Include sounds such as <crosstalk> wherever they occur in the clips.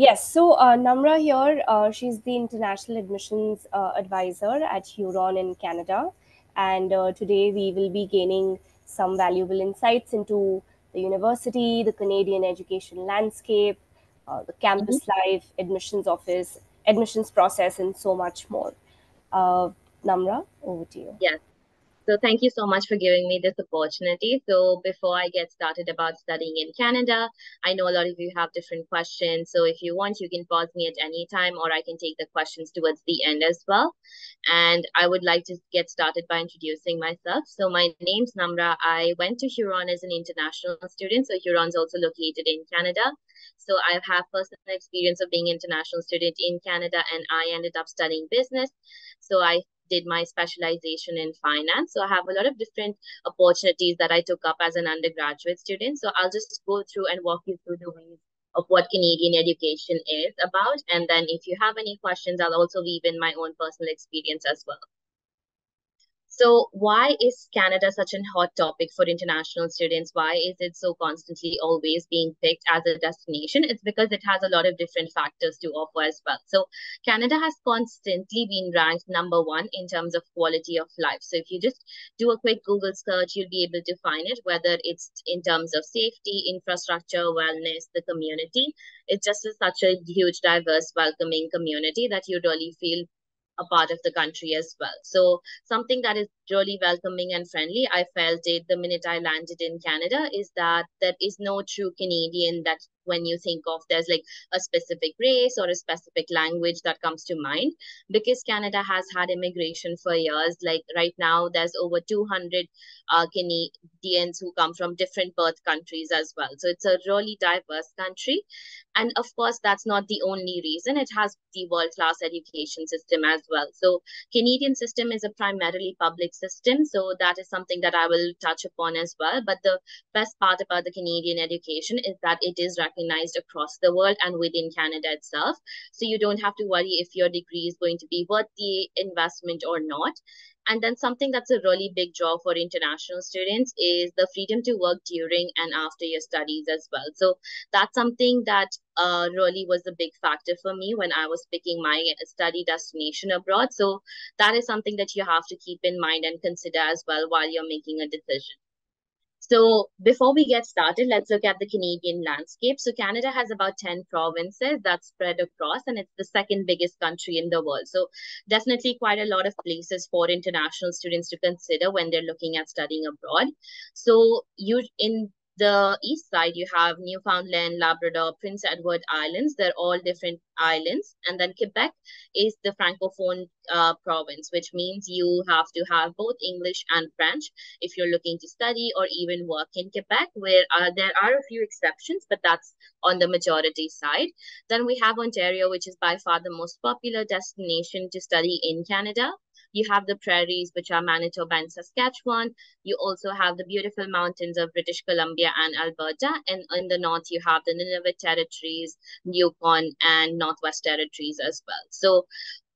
Yes, so uh, Namra here, uh, she's the international admissions uh, advisor at Huron in Canada. And uh, today we will be gaining some valuable insights into the university, the Canadian education landscape, uh, the campus mm-hmm. life, admissions office, admissions process, and so much more. Uh, Namra, over to you. Yes. So thank you so much for giving me this opportunity. So before I get started about studying in Canada, I know a lot of you have different questions. So if you want, you can pause me at any time or I can take the questions towards the end as well. And I would like to get started by introducing myself. So my name's Namra. I went to Huron as an international student. So Huron's also located in Canada. So I have personal experience of being international student in Canada and I ended up studying business. So I did my specialization in finance. So I have a lot of different opportunities that I took up as an undergraduate student. So I'll just go through and walk you through the ways of what Canadian education is about. And then if you have any questions, I'll also weave in my own personal experience as well. So why is Canada such a hot topic for international students? Why is it so constantly always being picked as a destination? It's because it has a lot of different factors to offer as well. So Canada has constantly been ranked number one in terms of quality of life. So if you just do a quick Google search, you'll be able to find it, whether it's in terms of safety, infrastructure, wellness, the community. It's just a, such a huge, diverse, welcoming community that you really feel a part of the country as well. So something that is really welcoming and friendly, I felt it the minute I landed in Canada is that there is no true Canadian that when you think of there's like a specific race or a specific language that comes to mind because Canada has had immigration for years. Like right now, there's over 200 uh, Canadians who come from different birth countries as well. So it's a really diverse country. And of course, that's not the only reason. It has the world-class education system as well. So Canadian system is a primarily public system. So that is something that I will touch upon as well. But the best part about the Canadian education is that it is recognized across the world and within Canada itself. So you don't have to worry if your degree is going to be worth the investment or not. And then something that's a really big draw for international students is the freedom to work during and after your studies as well. So that's something that uh, really was a big factor for me when I was picking my study destination abroad. So that is something that you have to keep in mind and consider as well while you're making a decision. So before we get started, let's look at the Canadian landscape. So Canada has about 10 provinces that spread across, and it's the second biggest country in the world. So definitely quite a lot of places for international students to consider when they're looking at studying abroad. So you in the east side, you have Newfoundland, Labrador, Prince Edward Islands. They're all different islands. And then Quebec is the Francophone uh, province, which means you have to have both English and French if you're looking to study or even work in Quebec, where uh, there are a few exceptions, but that's on the majority side. Then we have Ontario, which is by far the most popular destination to study in Canada. You have the prairies, which are Manitoba and Saskatchewan. You also have the beautiful mountains of British Columbia and Alberta. And in the north, you have the Nunavut Territories, Yukon, and Northwest Territories as well. So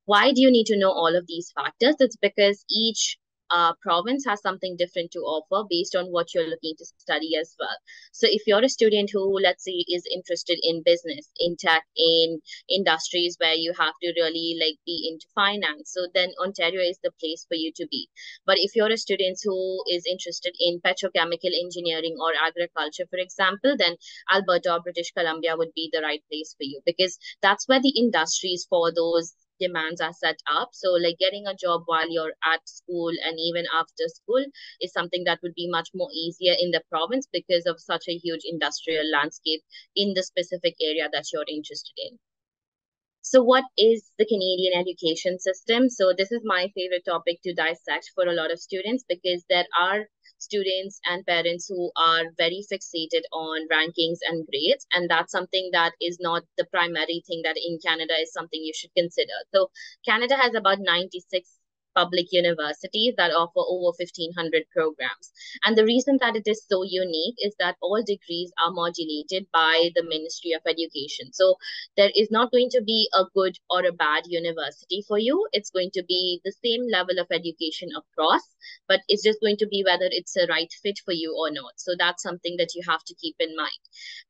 why do you need to know all of these factors? It's because each uh, province has something different to offer based on what you're looking to study as well. So if you're a student who, let's say, is interested in business, in tech, in industries where you have to really like be into finance, so then Ontario is the place for you to be. But if you're a student who is interested in petrochemical engineering or agriculture, for example, then Alberta or British Columbia would be the right place for you because that's where the industries for those demands are set up. So like getting a job while you're at school and even after school is something that would be much more easier in the province because of such a huge industrial landscape in the specific area that you're interested in. So what is the Canadian education system? So this is my favorite topic to dissect for a lot of students because there are students and parents who are very fixated on rankings and grades. And that's something that is not the primary thing that in Canada is something you should consider. So Canada has about 96 public universities that offer over 1500 programs. And the reason that it is so unique is that all degrees are modulated by the Ministry of Education. So there is not going to be a good or a bad university for you. It's going to be the same level of education across, but it's just going to be whether it's a right fit for you or not. So that's something that you have to keep in mind.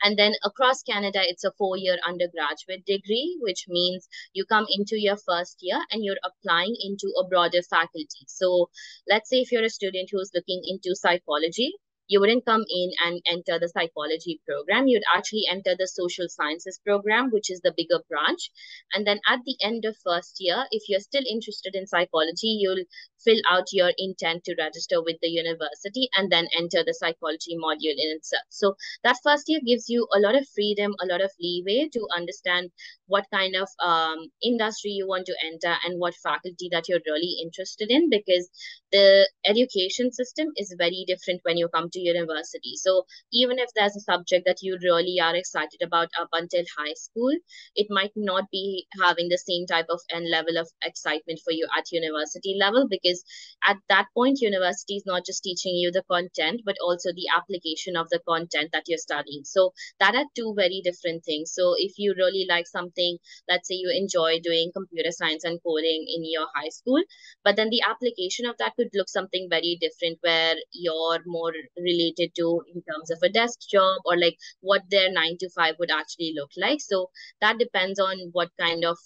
And then across Canada, it's a four year undergraduate degree, which means you come into your first year and you're applying into a broader faculty. So let's say if you're a student who's looking into psychology, you wouldn't come in and enter the psychology program. You'd actually enter the social sciences program, which is the bigger branch. And then at the end of first year, if you're still interested in psychology, you'll fill out your intent to register with the university and then enter the psychology module in itself. So that first year gives you a lot of freedom, a lot of leeway to understand what kind of um, industry you want to enter and what faculty that you're really interested in because the education system is very different when you come to university. So even if there's a subject that you really are excited about up until high school, it might not be having the same type of end level of excitement for you at university level because at that point, university is not just teaching you the content, but also the application of the content that you're studying. So that are two very different things. So if you really like something, let's say you enjoy doing computer science and coding in your high school, but then the application of that could look something very different where you're more related to in terms of a desk job or like what their nine to five would actually look like. So that depends on what kind of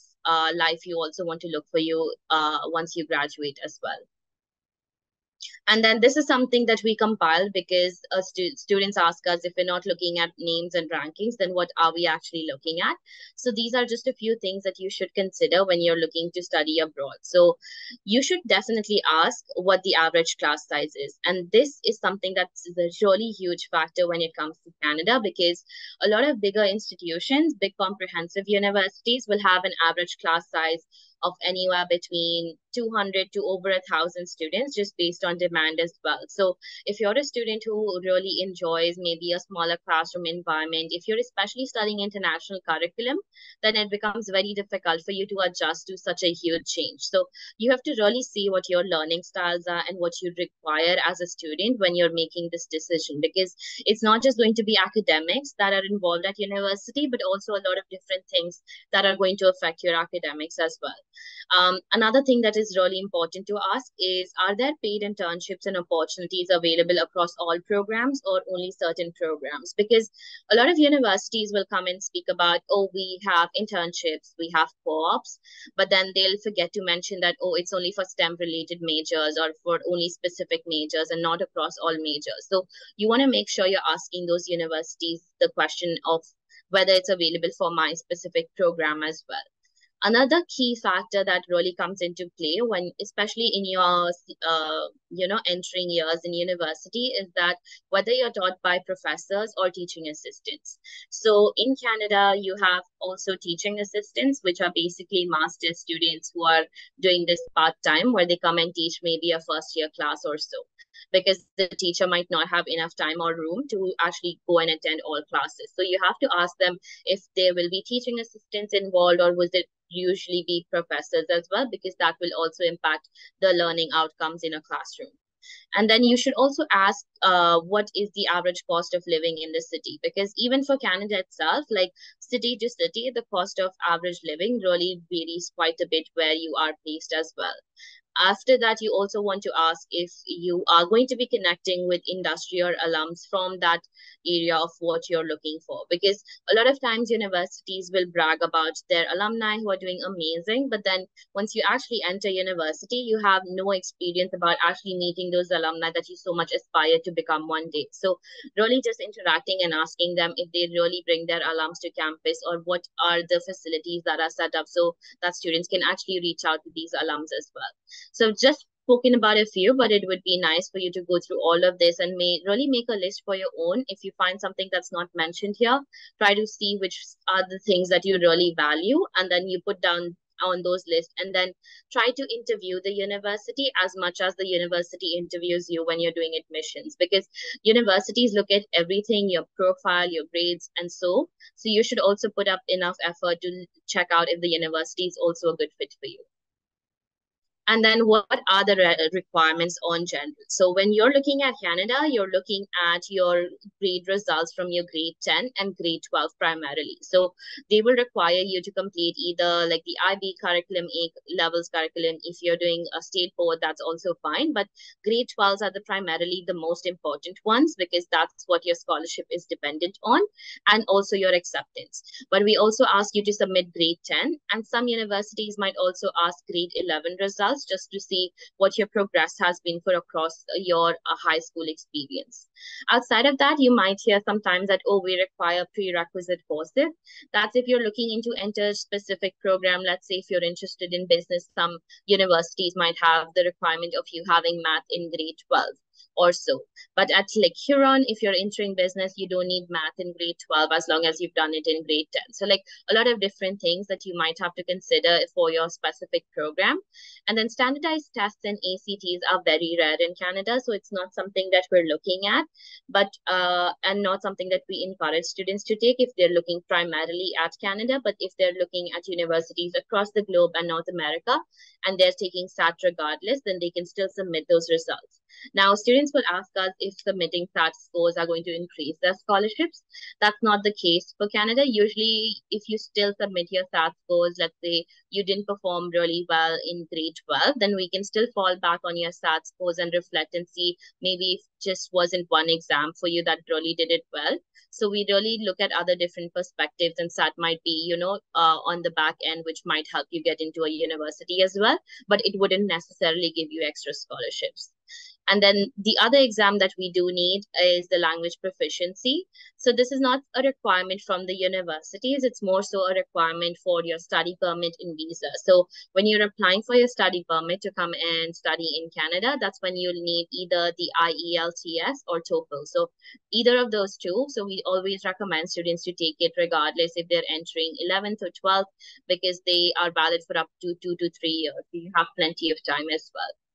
life you also want to look for you uh, once you graduate as well. And then this is something that we compile because uh, stu students ask us if we're not looking at names and rankings, then what are we actually looking at? So these are just a few things that you should consider when you're looking to study abroad. So you should definitely ask what the average class size is. And this is something that's a really huge factor when it comes to Canada because a lot of bigger institutions, big comprehensive universities will have an average class size of anywhere between 200 to over a thousand students just based on demand as well. So if you're a student who really enjoys maybe a smaller classroom environment if you're especially studying international curriculum then it becomes very difficult for you to adjust to such a huge change. So you have to really see what your learning styles are and what you require as a student when you're making this decision because it's not just going to be academics that are involved at university but also a lot of different things that are going to affect your academics as well um, another thing that is really important to ask is, are there paid internships and opportunities available across all programs or only certain programs? Because a lot of universities will come and speak about, oh, we have internships, we have co-ops, but then they'll forget to mention that, oh, it's only for STEM related majors or for only specific majors and not across all majors. So you want to make sure you're asking those universities the question of whether it's available for my specific program as well another key factor that really comes into play when especially in your uh, you know entering years in university is that whether you're taught by professors or teaching assistants so in canada you have also teaching assistants which are basically master students who are doing this part-time where they come and teach maybe a first year class or so because the teacher might not have enough time or room to actually go and attend all classes. So you have to ask them if there will be teaching assistants involved or was it usually be professors as well because that will also impact the learning outcomes in a classroom. And then you should also ask uh, what is the average cost of living in the city? Because even for canada itself like city to city the cost of average living really varies quite a bit where you are placed as well after that you also want to ask if you are going to be connecting with industry or alums from that area of what you're looking for. Because a lot of times universities will brag about their alumni who are doing amazing but then once you actually enter university you have no experience about actually meeting those alumni that you so much aspire to become one day. So really just interacting and asking them if they really bring their alums to campus or what are the facilities that are set up so that students can actually reach out to these alums as well so just spoken about a few, but it would be nice for you to go through all of this and may really make a list for your own. If you find something that's not mentioned here, try to see which are the things that you really value, and then you put down on those lists and then try to interview the university as much as the university interviews you when you're doing admissions because universities look at everything your profile your grades and so so you should also put up enough effort to check out if the university is also a good fit for you and then what are the re- requirements on general? So when you're looking at canada you're looking at your grade results from your grade 10 and grade 12 primarily. So they will require you to complete either like the ib curriculum a levels curriculum. If you're doing a state board that's also fine. But grade 12s are the primarily the most important ones because that's what your scholarship is dependent on and also your acceptance. But we also ask you to submit grade 10 and some universities might also ask grade 11 results just to see what your progress has been for across your uh, high school experience. Outside of that, you might hear sometimes that, oh, we require prerequisite courses. That's if you're looking into enter specific program. Let's say if you're interested in business, some universities might have the requirement of you having math in grade 12 or so. But at like Huron, if you're entering business, you don't need math in grade 12 as long as you've done it in grade 10. So like a lot of different things that you might have to consider for your specific program. And then standardized tests and ACTs are very rare in Canada. So it's not something that we're looking at, but uh, and not something that we encourage students to take if they're looking primarily at Canada, but if they're looking at universities across the globe and North America and they're taking SAT regardless, then they can still submit those results. Now, students will ask us if submitting SAT scores are going to increase their scholarships. That's not the case for Canada. Usually, if you still submit your SAT scores, let's say you didn't perform really well in grade 12, then we can still fall back on your SAT scores and reflect and see maybe just wasn't one exam for you that really did it well. So we really look at other different perspectives and SAT might be, you know, uh, on the back end, which might help you get into a university as well, but it wouldn't necessarily give you extra scholarships. And then the other exam that we do need is the language proficiency. So this is not a requirement from the universities. It's more so a requirement for your study permit and visa. So when you're applying for your study permit to come and study in Canada, that's when you'll need either the IELTS or TOEFL. So either of those two. So we always recommend students to take it regardless if they're entering 11th or 12th because they are valid for up to two to three years. You have plenty of time as well.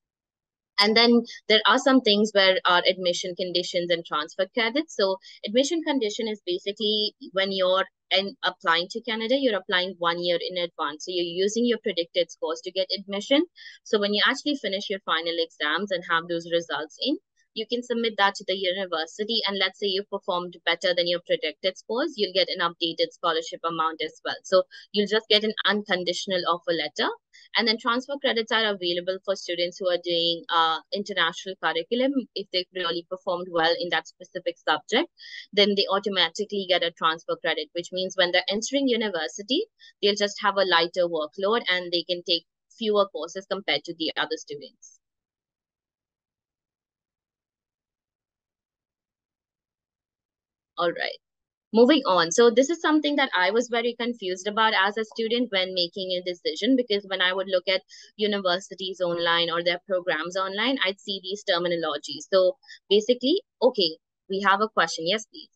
And then there are some things where our admission conditions and transfer credits. So admission condition is basically when you're and applying to Canada, you're applying one year in advance. So you're using your predicted scores to get admission. So when you actually finish your final exams and have those results in, you can submit that to the university. And let's say you performed better than your predicted scores, you'll get an updated scholarship amount as well. So you'll just get an unconditional offer letter. And then transfer credits are available for students who are doing uh, international curriculum. If they've really performed well in that specific subject, then they automatically get a transfer credit, which means when they're entering university, they'll just have a lighter workload and they can take fewer courses compared to the other students. All right. Moving on. So this is something that I was very confused about as a student when making a decision because when I would look at universities online or their programs online, I'd see these terminologies. So basically, okay, we have a question. Yes, please.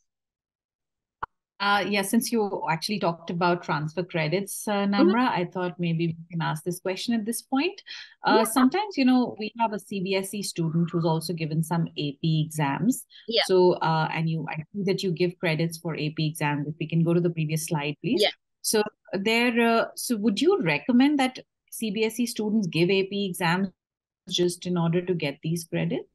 Uh, yeah, since you actually talked about transfer credits, uh, mm-hmm. Namra, mm-hmm. I thought maybe we can ask this question at this point. Uh, yeah. Sometimes, you know, we have a CBSE student who's also given some AP exams. Yeah. So, uh, and you, I think that you give credits for AP exams. If we can go to the previous slide, please. Yeah. So, there, uh, so would you recommend that CBSE students give AP exams just in order to get these credits?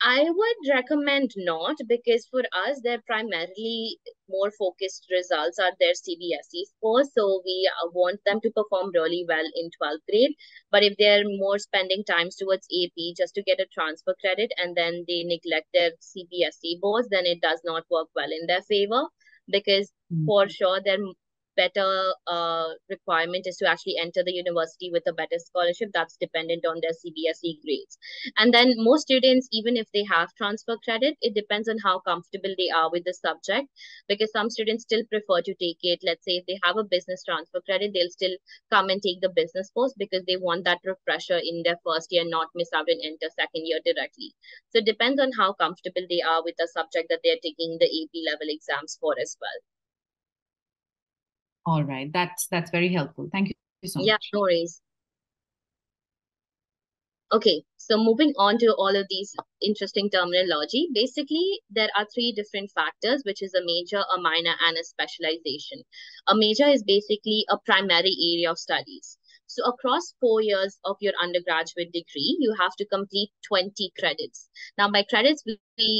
I would recommend not because for us, they're primarily more focused results are their CBSE scores. So we uh, want them to perform really well in 12th grade. But if they're more spending times towards AP just to get a transfer credit and then they neglect their CBSE boards, then it does not work well in their favor because mm-hmm. for sure they're better uh, requirement is to actually enter the university with a better scholarship that's dependent on their CBSE grades. And then most students, even if they have transfer credit, it depends on how comfortable they are with the subject because some students still prefer to take it. Let's say if they have a business transfer credit, they'll still come and take the business course because they want that refresher in their first year, not miss out and enter second year directly. So it depends on how comfortable they are with the subject that they're taking the AP level exams for as well. All right. That's that's very helpful. Thank you so yeah, much. Yeah, no worries. Okay, so moving on to all of these interesting terminology, basically there are three different factors, which is a major, a minor, and a specialization. A major is basically a primary area of studies. So across four years of your undergraduate degree, you have to complete 20 credits. Now by credits, we,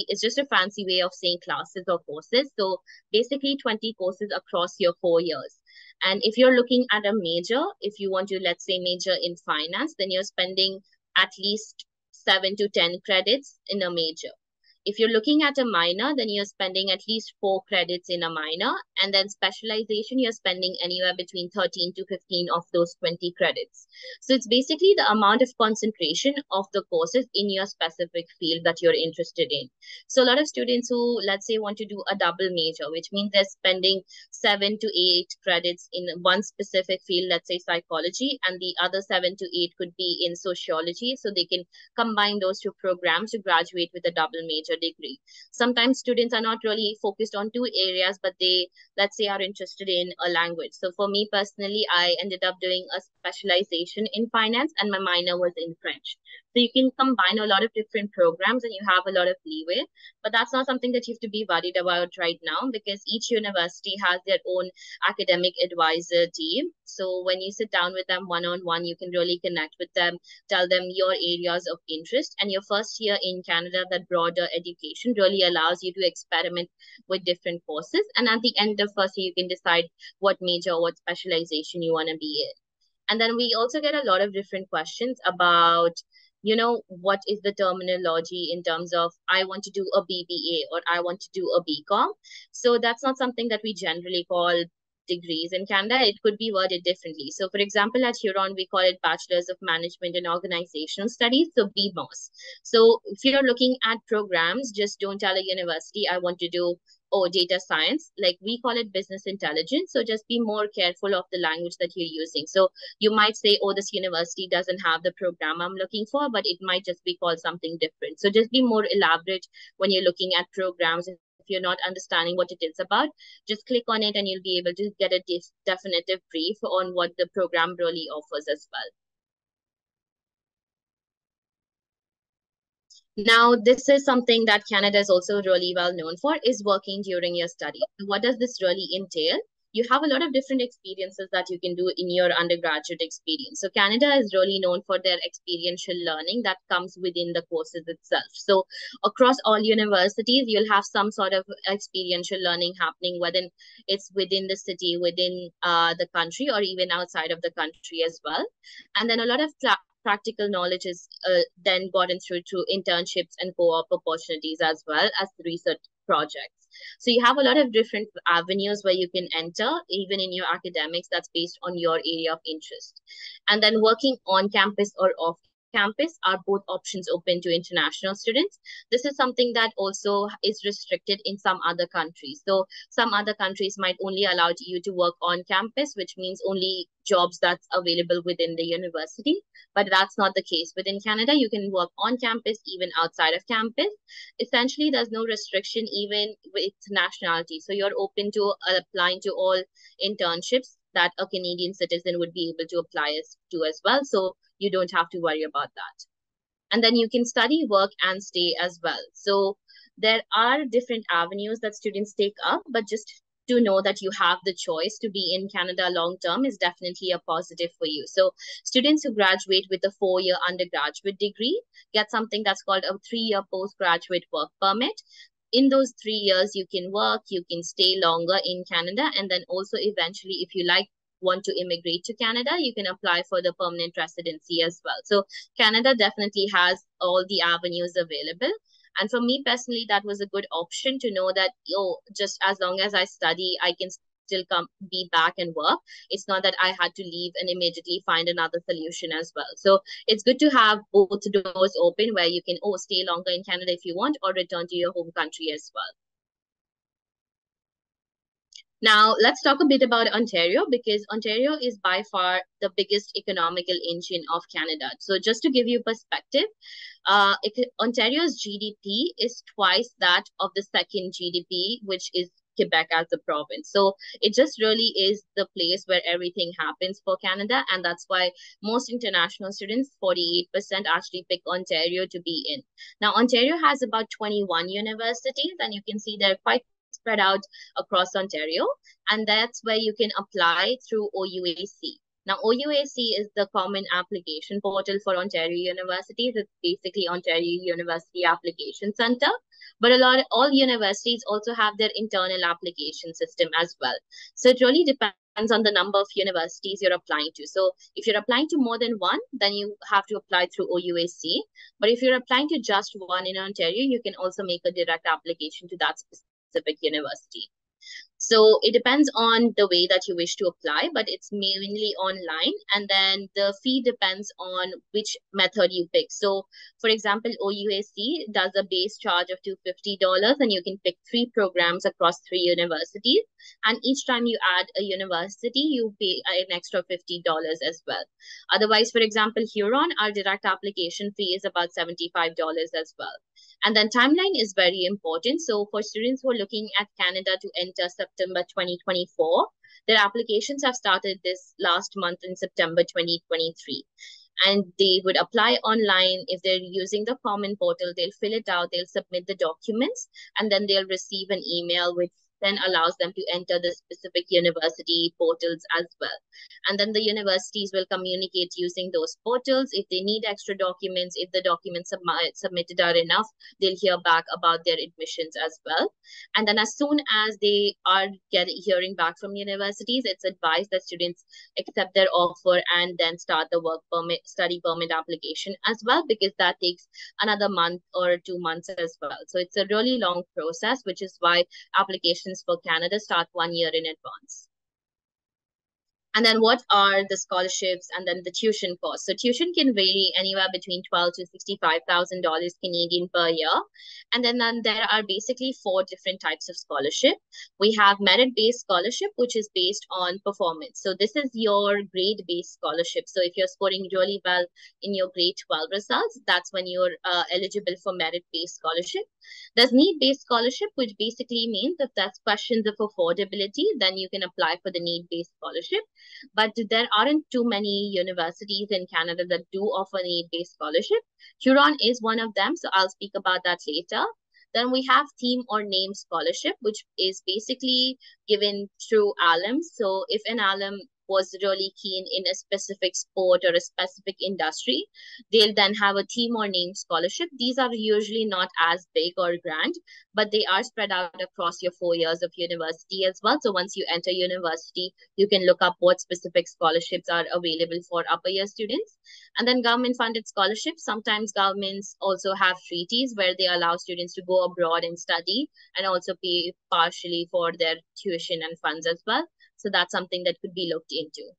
it's just a fancy way of saying classes or courses. So basically 20 courses across your four years. And if you're looking at a major, if you want to, let's say, major in finance, then you're spending at least seven to 10 credits in a major. If you're looking at a minor, then you're spending at least four credits in a minor. And then specialization, you're spending anywhere between 13 to 15 of those 20 credits. So it's basically the amount of concentration of the courses in your specific field that you're interested in. So a lot of students who, let's say, want to do a double major, which means they're spending seven to eight credits in one specific field, let's say psychology, and the other seven to eight could be in sociology. So they can combine those two programs to graduate with a double major degree. Sometimes students are not really focused on two areas, but they, let's say, are interested in a language. So for me personally, I ended up doing a specialization in finance and my minor was in French. So you can combine a lot of different programs and you have a lot of leeway, but that's not something that you have to be worried about right now because each university has their own academic advisor team. So when you sit down with them one-on-one, you can really connect with them, tell them your areas of interest and your first year in Canada, that broader education really allows you to experiment with different courses. And at the end of first year, you can decide what major or what specialization you want to be in. And then we also get a lot of different questions about you know, what is the terminology in terms of I want to do a BBA or I want to do a BCom. So that's not something that we generally call degrees. In Canada, it could be worded differently. So, for example, at Huron, we call it Bachelors of Management and Organizational Studies, so BMOS. So, if you're looking at programs, just don't tell a university, I want to do or data science like we call it business intelligence so just be more careful of the language that you're using so you might say oh this university doesn't have the program i'm looking for but it might just be called something different so just be more elaborate when you're looking at programs you're not understanding what it is about just click on it and you'll be able to get a definitive brief on what the program really offers as well Now, this is something that Canada is also really well known for, is working during your study. What does this really entail? You have a lot of different experiences that you can do in your undergraduate experience. So Canada is really known for their experiential learning that comes within the courses itself. So across all universities, you'll have some sort of experiential learning happening, whether it's within the city, within uh, the country, or even outside of the country as well. And then a lot of practical knowledge is uh, then gotten through to internships and co-op opportunities as well as research projects. So you have a lot of different avenues where you can enter, even in your academics, that's based on your area of interest. And then working on campus or off campus are both options open to international students. This is something that also is restricted in some other countries. So some other countries might only allow you to work on campus, which means only jobs that's available within the university. But that's not the case. Within Canada, you can work on campus, even outside of campus. Essentially, there's no restriction even with nationality. So you're open to applying to all internships that a Canadian citizen would be able to apply as, to as well. So you don't have to worry about that. And then you can study, work, and stay as well. So there are different avenues that students take up, but just to know that you have the choice to be in Canada long term is definitely a positive for you. So students who graduate with a four-year undergraduate degree get something that's called a three-year postgraduate work permit. In those three years, you can work, you can stay longer in Canada, and then also eventually, if you like want to immigrate to Canada, you can apply for the permanent residency as well. So Canada definitely has all the avenues available. And for me personally, that was a good option to know that, oh, just as long as I study, I can still come be back and work. It's not that I had to leave and immediately find another solution as well. So it's good to have both doors open where you can, oh, stay longer in Canada if you want or return to your home country as well. Now, let's talk a bit about Ontario because Ontario is by far the biggest economical engine of Canada. So, just to give you perspective, uh, Ontario's GDP is twice that of the second GDP, which is Quebec as a province. So it just really is the place where everything happens for Canada. And that's why most international students, 48% actually pick Ontario to be in. Now, Ontario has about 21 universities, and you can see they're quite spread out across Ontario. And that's where you can apply through OUAC. Now, OUAC is the common application portal for Ontario universities. It's basically Ontario University Application Center. But a lot, all universities also have their internal application system as well. So it really depends on the number of universities you're applying to. So if you're applying to more than one, then you have to apply through OUAC. But if you're applying to just one in Ontario, you can also make a direct application to that specific university. So it depends on the way that you wish to apply, but it's mainly online. And then the fee depends on which method you pick. So for example, OUAC does a base charge of $250 and you can pick three programs across three universities. And each time you add a university, you pay an extra $50 as well. Otherwise, for example, Huron, our direct application fee is about $75 as well. And then timeline is very important. So for students who are looking at Canada to enter September 2024, their applications have started this last month in September 2023 and they would apply online. If they're using the common portal they'll fill it out they'll submit the documents and then they'll receive an email with then allows them to enter the specific university portals as well. And then the universities will communicate using those portals. If they need extra documents, if the documents sub submitted are enough, they'll hear back about their admissions as well. And then as soon as they are getting hearing back from universities, it's advised that students accept their offer and then start the work permit, study permit application as well, because that takes another month or two months as well. So it's a really long process, which is why application for Canada start one year in advance. And then what are the scholarships and then the tuition costs? So tuition can vary anywhere between twelve to sixty-five thousand dollars Canadian per year. And then, then there are basically four different types of scholarship. We have merit-based scholarship, which is based on performance. So this is your grade-based scholarship. So if you're scoring really well in your grade 12 results, that's when you're uh, eligible for merit-based scholarship. There's need-based scholarship, which basically means if that's questions of affordability, then you can apply for the need-based scholarship. But there aren't too many universities in Canada that do offer need-based scholarship. Huron is one of them, so I'll speak about that later. Then we have theme or name scholarship, which is basically given through alums. So if an alum was really keen in a specific sport or a specific industry, they'll then have a team or name scholarship. These are usually not as big or grand, but they are spread out across your four years of university as well. So once you enter university, you can look up what specific scholarships are available for upper year students. And then government funded scholarships. Sometimes governments also have treaties where they allow students to go abroad and study and also pay partially for their tuition and funds as well. So that's something that could be looked into.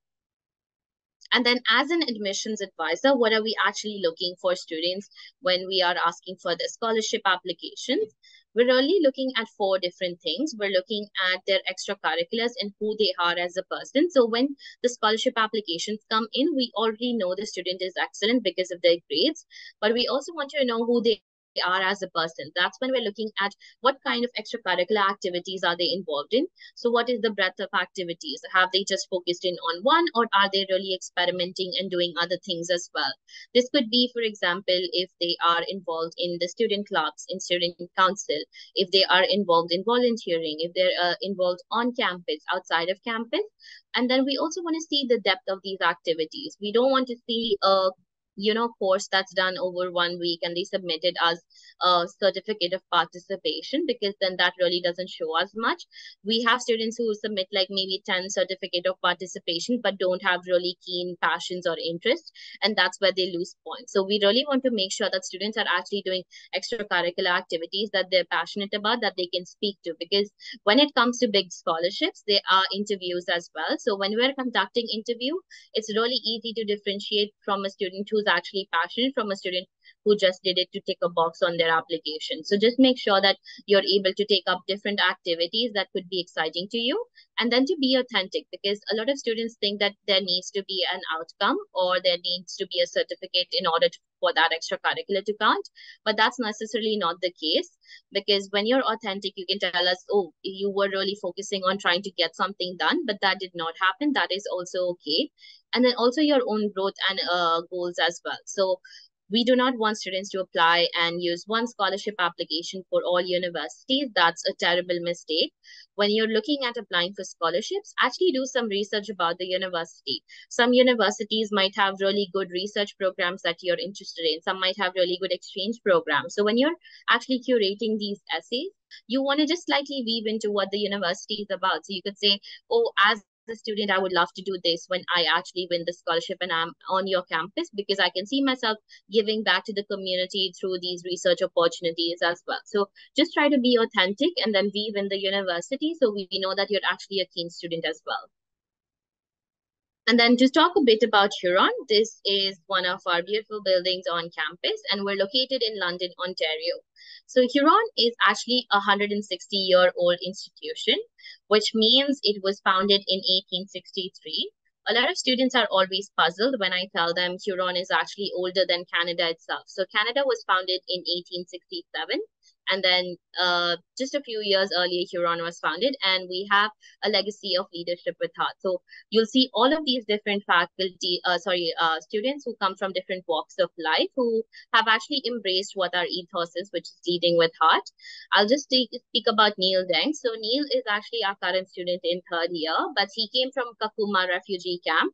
And then as an admissions advisor, what are we actually looking for students when we are asking for the scholarship applications? We're really looking at four different things. We're looking at their extracurriculars and who they are as a person. So when the scholarship applications come in, we already know the student is excellent because of their grades, but we also want to know who they are as a person. That's when we're looking at what kind of extracurricular activities are they involved in. So what is the breadth of activities? Have they just focused in on one or are they really experimenting and doing other things as well? This could be, for example, if they are involved in the student clubs, in student council, if they are involved in volunteering, if they're uh, involved on campus, outside of campus. And then we also want to see the depth of these activities. We don't want to see a you know course that's done over one week and they submit it as a certificate of participation because then that really doesn't show as much. We have students who submit like maybe 10 certificate of participation but don't have really keen passions or interest and that's where they lose points. So we really want to make sure that students are actually doing extracurricular activities that they're passionate about that they can speak to because when it comes to big scholarships there are interviews as well. So when we're conducting interview it's really easy to differentiate from a student who's actually passionate from a student who just did it to tick a box on their application. So just make sure that you're able to take up different activities that could be exciting to you and then to be authentic because a lot of students think that there needs to be an outcome or there needs to be a certificate in order to, for that extracurricular to count. But that's necessarily not the case because when you're authentic, you can tell us, oh, you were really focusing on trying to get something done, but that did not happen. That is also okay. And then also your own growth and uh, goals as well. So we do not want students to apply and use one scholarship application for all universities. That's a terrible mistake. When you're looking at applying for scholarships, actually do some research about the university. Some universities might have really good research programs that you're interested in. Some might have really good exchange programs. So when you're actually curating these essays, you want to just slightly weave into what the university is about. So you could say, oh, as a student, I would love to do this when I actually win the scholarship and I'm on your campus because I can see myself giving back to the community through these research opportunities as well. So just try to be authentic and then weave in the university so we know that you're actually a keen student as well. And then to talk a bit about Huron, this is one of our beautiful buildings on campus, and we're located in London, Ontario. So Huron is actually a 160 year old institution, which means it was founded in 1863. A lot of students are always puzzled when I tell them Huron is actually older than Canada itself. So Canada was founded in 1867 and then uh, just a few years earlier, Huron was founded, and we have a legacy of leadership with heart. So you'll see all of these different faculty, uh, sorry, uh, students who come from different walks of life who have actually embraced what our ethos is, which is leading with heart. I'll just take, speak about Neil Deng. So Neil is actually our current student in third year, but he came from Kakuma refugee camp,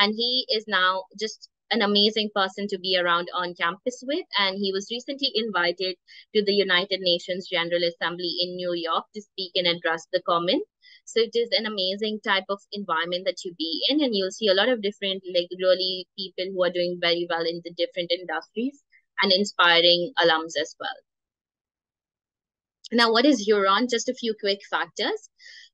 and he is now just an amazing person to be around on campus with. And he was recently invited to the United Nations General Assembly in New York to speak and address the Common. So it is an amazing type of environment that you be in, and you'll see a lot of different, like really people who are doing very well in the different industries and inspiring alums as well. Now, what is Huron? Just a few quick factors.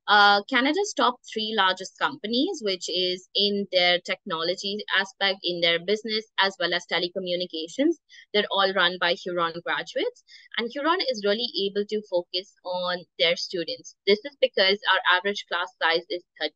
Uh, Canada's top three largest companies, which is in their technology aspect, in their business, as well as telecommunications, they're all run by Huron graduates. And Huron is really able to focus on their students. This is because our average class size is 30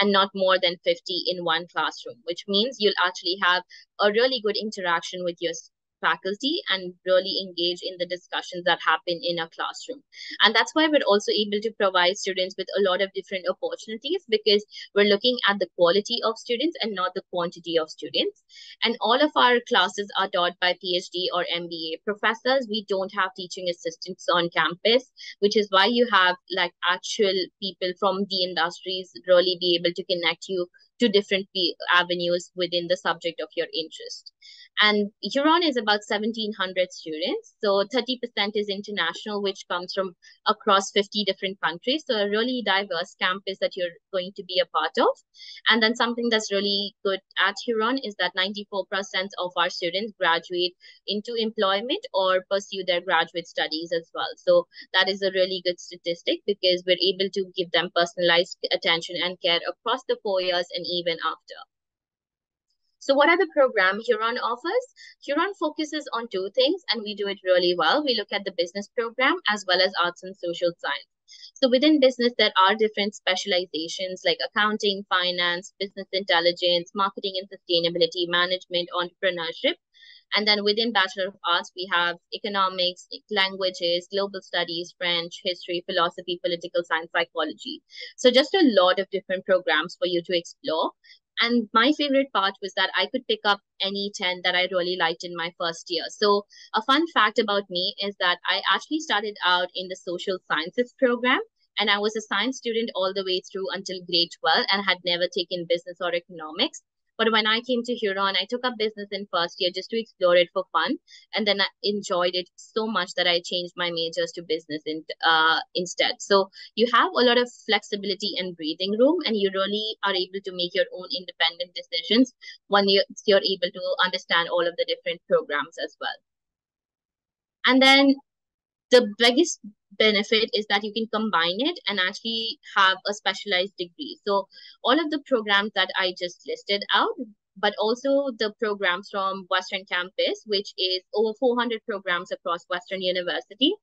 and not more than 50 in one classroom, which means you'll actually have a really good interaction with your faculty and really engage in the discussions that happen in a classroom. And that's why we're also able to provide students with a lot of different opportunities because we're looking at the quality of students and not the quantity of students. And all of our classes are taught by PhD or MBA professors. We don't have teaching assistants on campus, which is why you have like actual people from the industries really be able to connect you to different avenues within the subject of your interest. And Huron is about 1,700 students. So 30% is international, which comes from across 50 different countries. So a really diverse campus that you're going to be a part of. And then something that's really good at Huron is that 94% of our students graduate into employment or pursue their graduate studies as well. So that is a really good statistic because we're able to give them personalized attention and care across the four years and even after. So what are the program Huron offers? Huron focuses on two things and we do it really well. We look at the business program as well as arts and social science. So within business, there are different specializations like accounting, finance, business intelligence, marketing and sustainability, management, entrepreneurship. And then within Bachelor of Arts, we have economics, languages, global studies, French, history, philosophy, political science, psychology. So just a lot of different programs for you to explore. And my favorite part was that I could pick up any 10 that I really liked in my first year. So, a fun fact about me is that I actually started out in the social sciences program. And I was a science student all the way through until grade 12 and had never taken business or economics. But when I came to Huron, I took up business in first year just to explore it for fun. And then I enjoyed it so much that I changed my majors to business in, uh, instead. So you have a lot of flexibility and breathing room, and you really are able to make your own independent decisions when you, you're able to understand all of the different programs as well. And then the biggest benefit is that you can combine it and actually have a specialized degree. So all of the programs that I just listed out, but also the programs from Western Campus, which is over 400 programs across Western University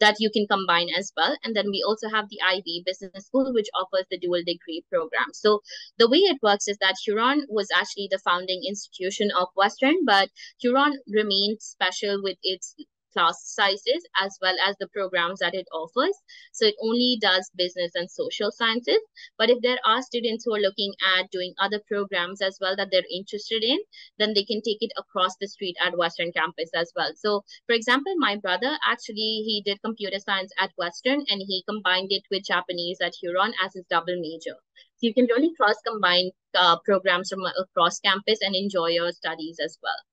that you can combine as well. And then we also have the Ivey Business School, which offers the dual degree program. So the way it works is that Huron was actually the founding institution of Western, but Huron remained special with its class sizes as well as the programs that it offers. So it only does business and social sciences. But if there are students who are looking at doing other programs as well that they're interested in, then they can take it across the street at Western campus as well. So for example, my brother actually, he did computer science at Western and he combined it with Japanese at Huron as his double major. So you can really cross combine uh, programs from across campus and enjoy your studies as well.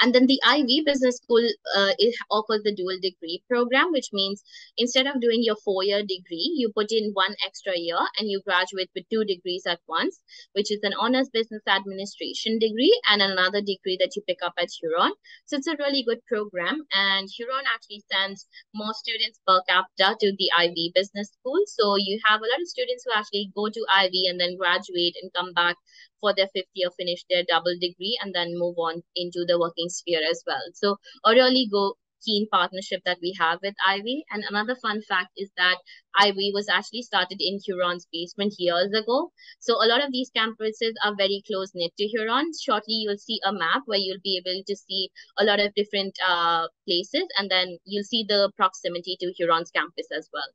And then the Ivey Business School uh, offers the dual degree program, which means instead of doing your four-year degree, you put in one extra year and you graduate with two degrees at once, which is an honors business administration degree and another degree that you pick up at Huron. So it's a really good program. And Huron actually sends more students per capita to the Ivey Business School. So you have a lot of students who actually go to Ivey and then graduate and come back for their fifth year, finish their double degree, and then move on into the working sphere as well. So a really go keen partnership that we have with Ivey. And another fun fact is that Ivey was actually started in Huron's basement years ago. So a lot of these campuses are very close knit to Huron. Shortly, you'll see a map where you'll be able to see a lot of different uh, places, and then you'll see the proximity to Huron's campus as well.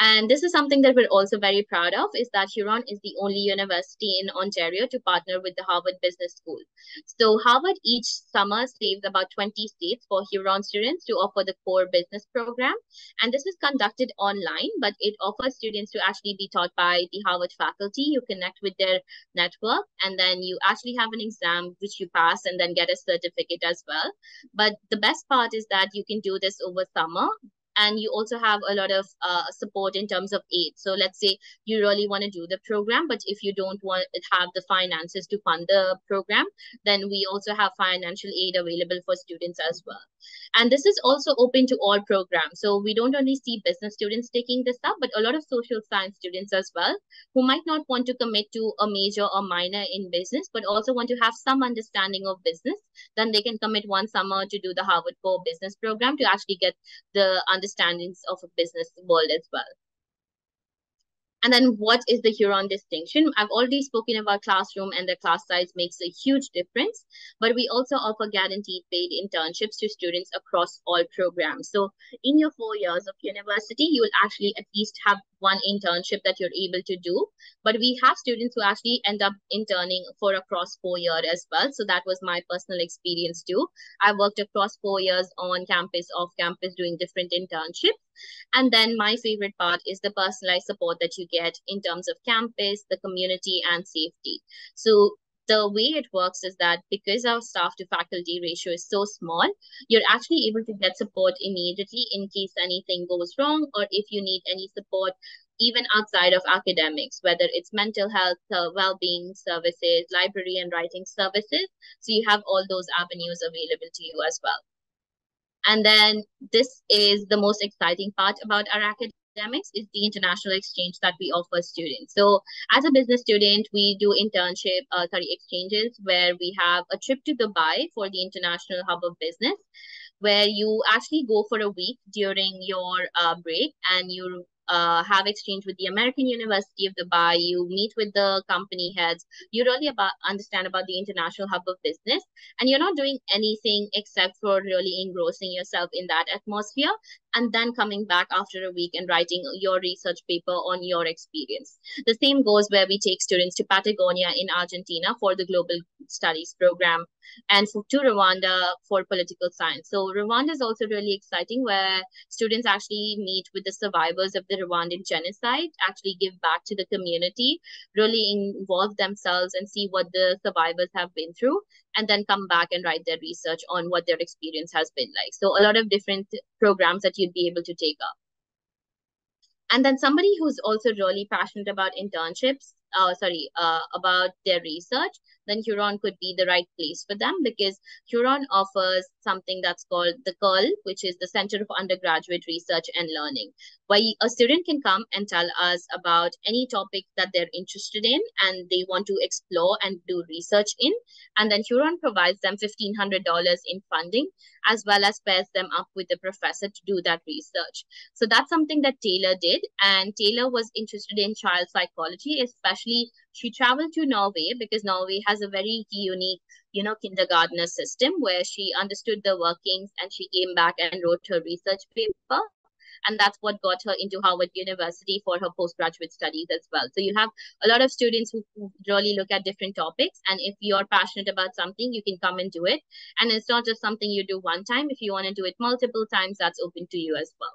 And this is something that we're also very proud of is that Huron is the only university in Ontario to partner with the Harvard Business School. So Harvard each summer saves about 20 seats for Huron students to offer the core business program. And this is conducted online, but it offers students to actually be taught by the Harvard faculty. You connect with their network and then you actually have an exam which you pass and then get a certificate as well. But the best part is that you can do this over summer and you also have a lot of uh, support in terms of aid. So let's say you really want to do the program but if you don't want have the finances to fund the program then we also have financial aid available for students as well. And this is also open to all programs. So we don't only see business students taking this up but a lot of social science students as well who might not want to commit to a major or minor in business but also want to have some understanding of business. Then they can commit one summer to do the harvard core business program to actually get the understanding understandings of a business world as well. And then what is the Huron distinction? I've already spoken about classroom and the class size makes a huge difference, but we also offer guaranteed paid internships to students across all programs. So in your four years of university, you will actually at least have one internship that you're able to do. But we have students who actually end up interning for across four years as well. So that was my personal experience too. I worked across four years on campus, off campus, doing different internships. And then my favorite part is the personalized support that you get in terms of campus, the community, and safety. So the way it works is that because our staff to faculty ratio is so small, you're actually able to get support immediately in case anything goes wrong or if you need any support even outside of academics, whether it's mental health, uh, well-being services, library and writing services. So you have all those avenues available to you as well. And then this is the most exciting part about our academics is the international exchange that we offer students. So as a business student, we do internship, uh, sorry, exchanges where we have a trip to Dubai for the International Hub of Business, where you actually go for a week during your uh, break and you uh, have exchange with the American University of Dubai, you meet with the company heads, you really about understand about the international hub of business, and you're not doing anything except for really engrossing yourself in that atmosphere and then coming back after a week and writing your research paper on your experience. The same goes where we take students to Patagonia in Argentina for the Global Studies program and for, to Rwanda for political science. So Rwanda is also really exciting where students actually meet with the survivors of the Rwandan genocide, actually give back to the community, really involve themselves and see what the survivors have been through, and then come back and write their research on what their experience has been like. So a lot of different programs that you'd be able to take up. And then somebody who's also really passionate about internships, uh, sorry, uh, about their research, then Huron could be the right place for them because Huron offers something that's called the CURL, which is the Center for Undergraduate Research and Learning, where a student can come and tell us about any topic that they're interested in and they want to explore and do research in. And then Huron provides them $1,500 in funding as well as pairs them up with a professor to do that research. So that's something that Taylor did. And Taylor was interested in child psychology, especially actually she traveled to Norway because Norway has a very unique, you know, kindergartner system where she understood the workings and she came back and wrote her research paper and that's what got her into Harvard University for her postgraduate studies as well. So you have a lot of students who, really look at different topics, and if you're passionate about something, you can come and do it. And it's not just something you do one time. If you want to do it multiple times, that's open to you as well.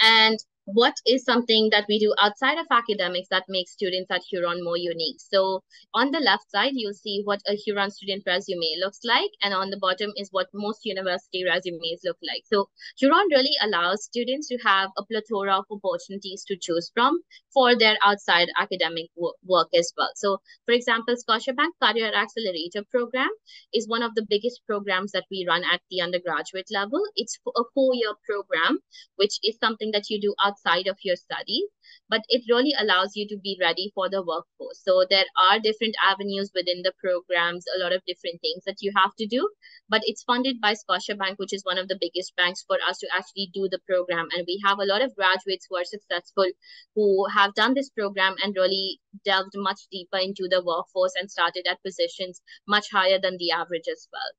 And what is something that we do outside of academics that makes students at Huron more unique. So on the left side, you'll see what a Huron student resume looks like. And on the bottom is what most university resumes look like. So Huron really allows students to have a plethora of opportunities to choose from for their outside academic work as well. So for example, Scotiabank Career Accelerator program is one of the biggest programs that we run at the undergraduate level. It's a four-year program, which is something that you do outside outside of your studies, but it really allows you to be ready for the workforce. So there are different avenues within the programs, a lot of different things that you have to do, but it's funded by Scotia Bank, which is one of the biggest banks for us to actually do the program. And we have a lot of graduates who are successful, who have done this program and really delved much deeper into the workforce and started at positions much higher than the average as well.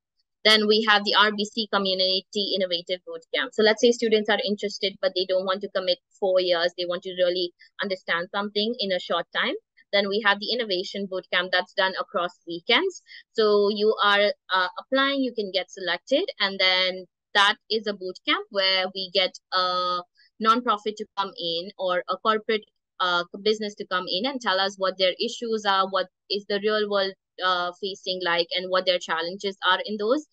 Then we have the RBC Community Innovative Bootcamp. So let's say students are interested, but they don't want to commit four years. They want to really understand something in a short time. Then we have the Innovation Bootcamp that's done across weekends. So you are uh, applying, you can get selected, and then that is a bootcamp where we get a nonprofit to come in or a corporate uh, business to come in and tell us what their issues are, what is the real world uh, facing like and what their challenges are in those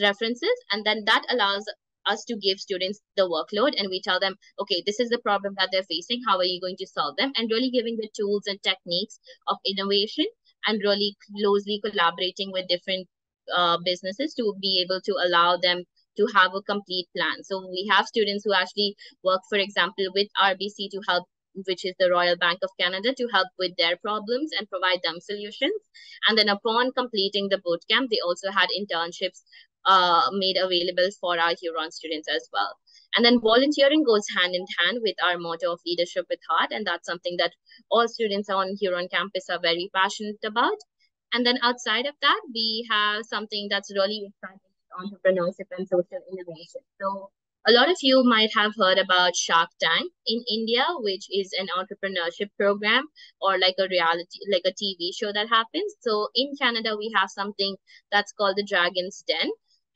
references. And then that allows us to give students the workload and we tell them okay this is the problem that they're facing. How are you going to solve them? And really giving the tools and techniques of innovation and really closely collaborating with different uh, businesses to be able to allow them to have a complete plan. So we have students who actually work for example with rbc to help which is the Royal Bank of Canada, to help with their problems and provide them solutions. And then upon completing the boot camp, they also had internships uh, made available for our Huron students as well. And then volunteering goes hand in hand with our motto of leadership with heart. And that's something that all students on Huron campus are very passionate about. And then outside of that, we have something that's really exciting entrepreneurship and social innovation. So a lot of you might have heard about Shark Tank in India, which is an entrepreneurship program or like a reality, like a TV show that happens. So in Canada, we have something that's called the Dragon's Den.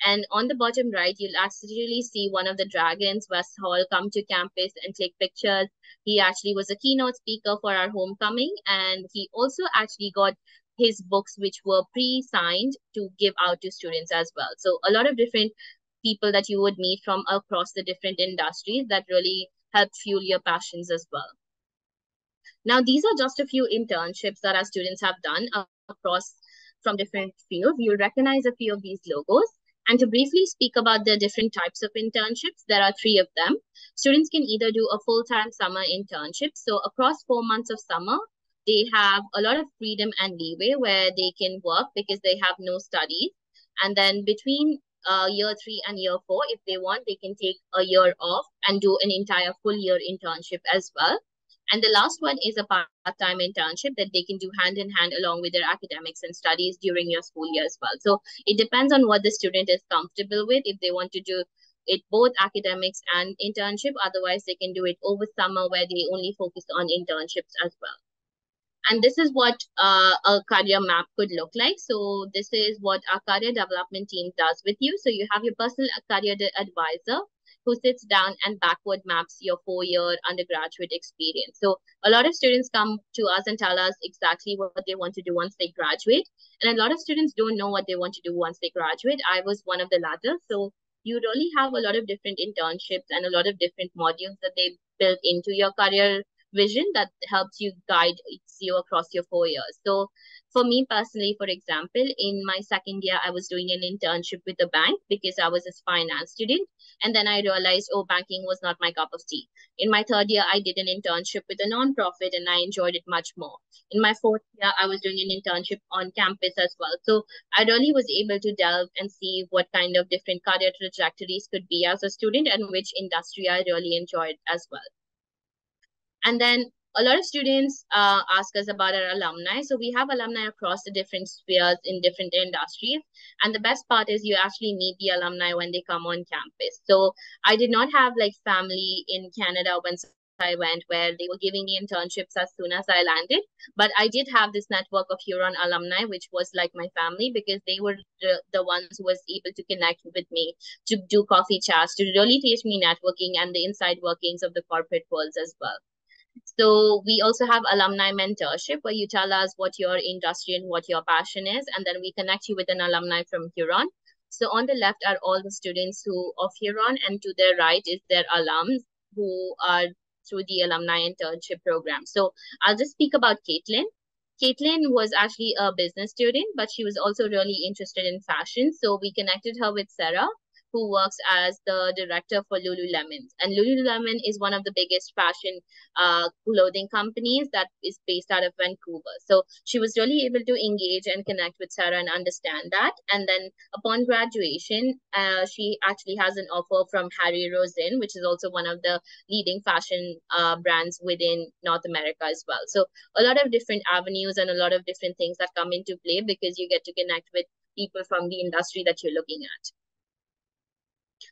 And on the bottom right, you'll actually see one of the dragons, Wes Hall, come to campus and take pictures. He actually was a keynote speaker for our homecoming, and he also actually got his books, which were pre-signed to give out to students as well. So a lot of different people that you would meet from across the different industries that really help fuel your passions as well. Now, these are just a few internships that our students have done across from different fields. You'll recognize a few of these logos. And to briefly speak about the different types of internships, there are three of them. Students can either do a full-time summer internship. So across four months of summer, they have a lot of freedom and leeway where they can work because they have no studies. And then between uh, year three and year four. If they want, they can take a year off and do an entire full year internship as well. And the last one is a part-time internship that they can do hand in hand along with their academics and studies during your school year as well. So it depends on what the student is comfortable with. If they want to do it both academics and internship, otherwise they can do it over summer where they only focus on internships as well. And this is what uh, a career map could look like. So this is what our career development team does with you. So you have your personal career advisor who sits down and backward maps your four-year undergraduate experience. So a lot of students come to us and tell us exactly what they want to do once they graduate. And a lot of students don't know what they want to do once they graduate. I was one of the latter. So you really have a lot of different internships and a lot of different modules that they built into your career vision that helps you guide you across your four years. So for me personally, for example, in my second year, I was doing an internship with a bank because I was a finance student. And then I realized, oh, banking was not my cup of tea. In my third year, I did an internship with a nonprofit and I enjoyed it much more. In my fourth year, I was doing an internship on campus as well. So I really was able to delve and see what kind of different career trajectories could be as a student and which industry I really enjoyed as well. And then a lot of students uh, ask us about our alumni. So we have alumni across the different spheres in different industries. And the best part is you actually meet the alumni when they come on campus. So I did not have like family in Canada when I went where they were giving me internships as soon as I landed. But I did have this network of Huron alumni, which was like my family because they were the, the ones who was able to connect with me, to do coffee chats, to really teach me networking and the inside workings of the corporate worlds as well. So we also have alumni mentorship where you tell us what your industry and what your passion is, and then we connect you with an alumni from Huron. So on the left are all the students who of Huron, and to their right is their alums who are through the alumni internship program. So I'll just speak about Caitlin. Caitlin was actually a business student, but she was also really interested in fashion. So we connected her with Sarah, who works as the director for Lululemon. And Lululemon is one of the biggest fashion uh, clothing companies that is based out of Vancouver. So she was really able to engage and connect with Sarah and understand that. And then upon graduation, uh, she actually has an offer from Harry Rosen, which is also one of the leading fashion uh, brands within North America as well. So a lot of different avenues and a lot of different things that come into play because you get to connect with people from the industry that you're looking at.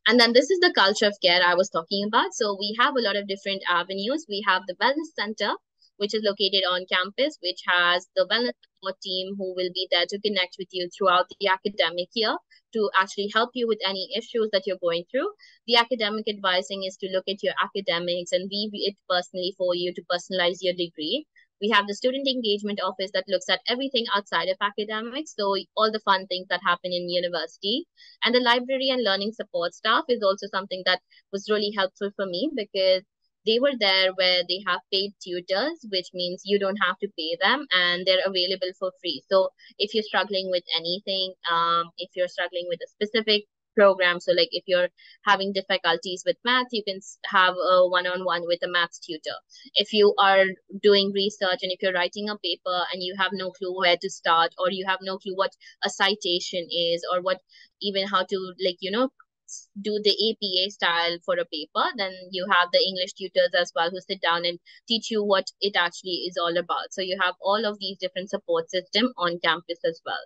And then this is the culture of care I was talking about. So we have a lot of different avenues. We have the wellness center, which is located on campus, which has the wellness support team who will be there to connect with you throughout the academic year to actually help you with any issues that you're going through. The academic advising is to look at your academics and weave it personally for you to personalize your degree. We have the student engagement office that looks at everything outside of academics, so all the fun things that happen in university. And the library and learning support staff is also something that was really helpful for me because they were there where they have paid tutors, which means you don't have to pay them and they're available for free. So if you're struggling with anything, um, if you're struggling with a specific program. So like if you're having difficulties with math, you can have a one-on-one with a math tutor. If you are doing research and if you're writing a paper and you have no clue where to start or you have no clue what a citation is or what even how to like, you know, do the APA style for a paper, then you have the English tutors as well who sit down and teach you what it actually is all about. So you have all of these different support system on campus as well.